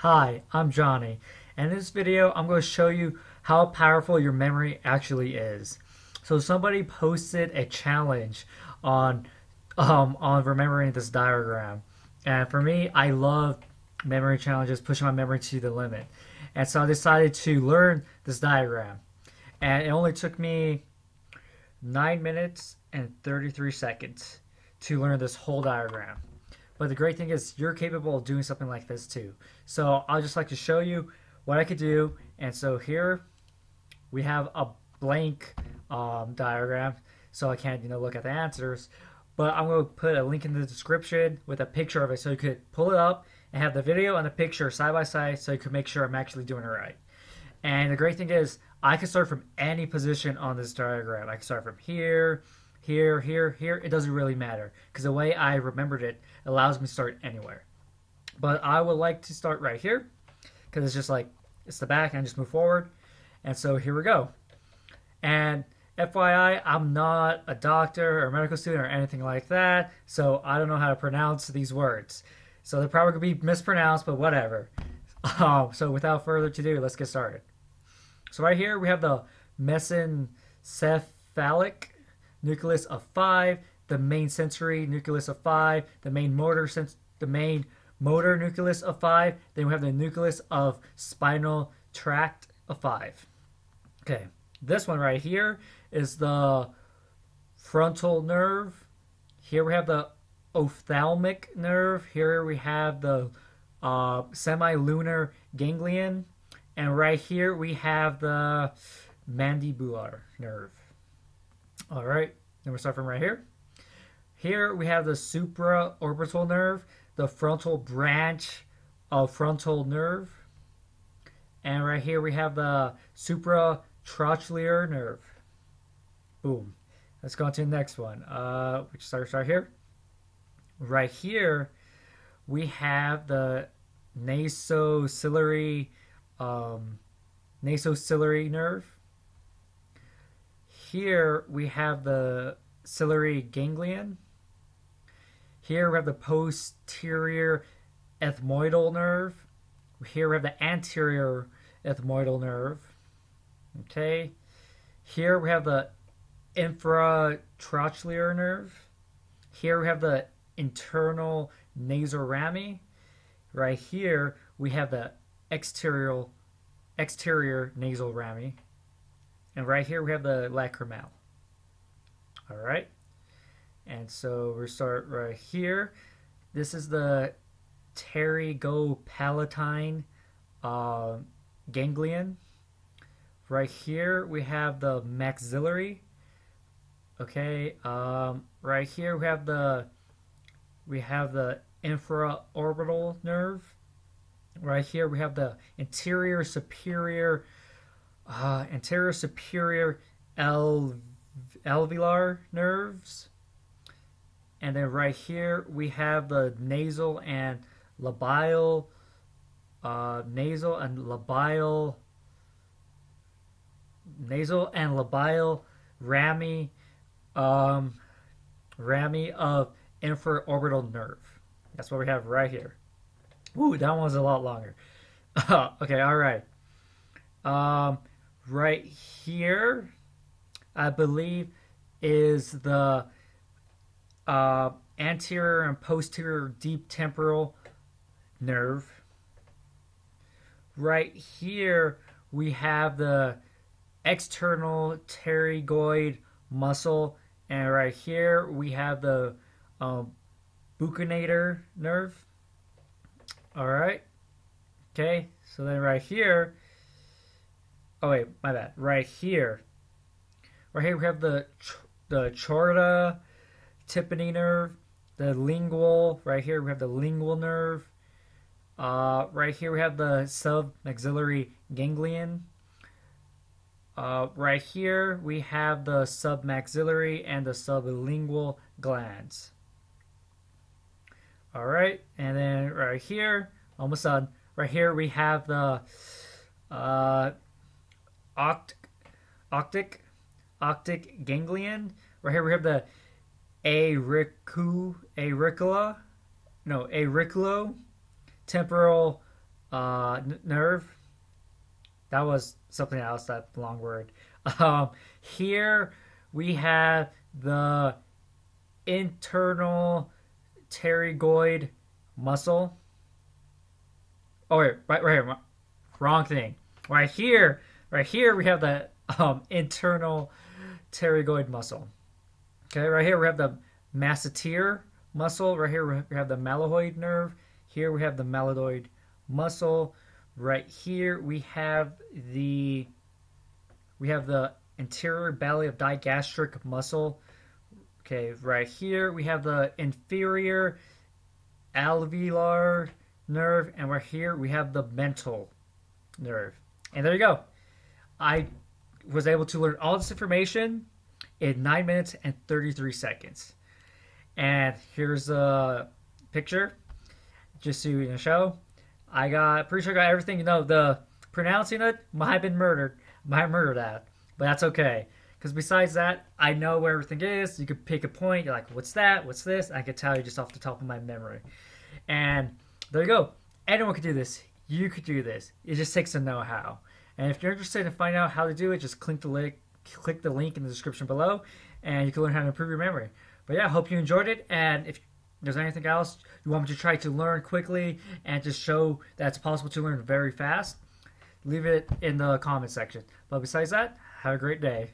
Hi, I'm Johnny, and in this video I'm going to show you how powerful your memory actually is. So somebody posted a challenge on um, on remembering this diagram, and for me, I love memory challenges, pushing my memory to the limit, and so I decided to learn this diagram, and it only took me nine minutes and 33 seconds to learn this whole diagram. But the great thing is you're capable of doing something like this too. So I'll just like to show you what I could do. And so here we have a blank um, diagram, so I can't you know look at the answers. But I'm going to put a link in the description with a picture of it, so you could pull it up and have the video and the picture side by side, so you can make sure I'm actually doing it right. And the great thing is I can start from any position on this diagram. I can start from here, here, here, here. It doesn't really matter because the way I remembered it allows me to start anywhere. But I would like to start right here because it's just like it's the back and I just move forward. And so here we go. And FYI, I'm not a doctor or a medical student or anything like that, so I don't know how to pronounce these words. So they're probably going to be mispronounced, but whatever. Um, so without further ado, let's get started. So right here we have the mesencephalic nucleus of five, the main sensory nucleus of five, the main motor sense, the main motor nucleus of five. Then we have the nucleus of spinal tract of five. Okay, this one right here is the frontal nerve. Here we have the ophthalmic nerve. Here we have the uh, semilunar ganglion. And right here we have the mandibular nerve. All right, then we'll start from right here. Here we have the supraorbital nerve, the frontal branch of frontal nerve. And right here we have the supratrochlear nerve. Boom. Let's go on to the next one. Uh, which starts right here. Right here, we have the nasociliary um, nasociliary nerve. Here we have the ciliary ganglion. Here we have the posterior ethmoidal nerve. Here we have the anterior ethmoidal nerve. Okay. Here we have the infratrochlear nerve. Here we have the internal nasal rami. Right here we have the exterior exterior nasal rami. And right here we have the lacrimal. All right. And so we start right here. This is the pterygopalatine uh, ganglion. Right here we have the maxillary. Okay. Um, right here we have the we have the infraorbital nerve. Right here we have the anterior superior uh, anterior superior alveolar nerves. And then right here we have the nasal and labial, uh, nasal and labial, nasal and labial rami, um, rami of infraorbital nerve. That's what we have right here. Ooh, that one's a lot longer. okay, all right. Um, right here, I believe, is the uh, anterior and posterior deep temporal nerve. Right here, we have the external pterygoid muscle, and right here, we have the um, buccinator nerve. All right. Okay, so then right here, oh wait, my bad. Right here, right here we have the the chorda tympani nerve, the lingual. Right here we have the lingual nerve. Uh, right here we have the submaxillary ganglion. Uh, right here we have the submaxillary and the sublingual glands. All right, and then right here, almost done. Right here we have the uh, oct- octic octic ganglion. Right here we have the auricu auricula, no auriculo temporal uh, n- nerve. That was something else. That long word. Um, here we have the internal pterygoid muscle. Oh wait, right, right here, wrong thing. Right here, right here we have the um, internal pterygoid muscle. Okay, right here we have the masseter muscle. Right here we have the malleoid nerve. Here we have the malleoid muscle. Right here we have the we have the anterior belly of digastric muscle. Okay, right here we have the inferior alveolar nerve, and right here we have the mental nerve. And there you go. I was able to learn all this information in 9 minutes and 33 seconds. And here's a picture just so you show. I got pretty sure I got everything. You know, the pronouncing it might have been murdered. Might murder that, but that's okay. Because besides that, I know where everything is. You could pick a point. You're like, what's that? What's this? I could tell you just off the top of my memory. And there you go. Anyone could do this. You could do this. It just takes to know how. And if you're interested in finding out how to do it, just click the link, click the link in the description below, and you can learn how to improve your memory. But yeah, hope you enjoyed it. And if there's anything else you want me to try to learn quickly and just show that it's possible to learn very fast, leave it in the comment section. But besides that, have a great day.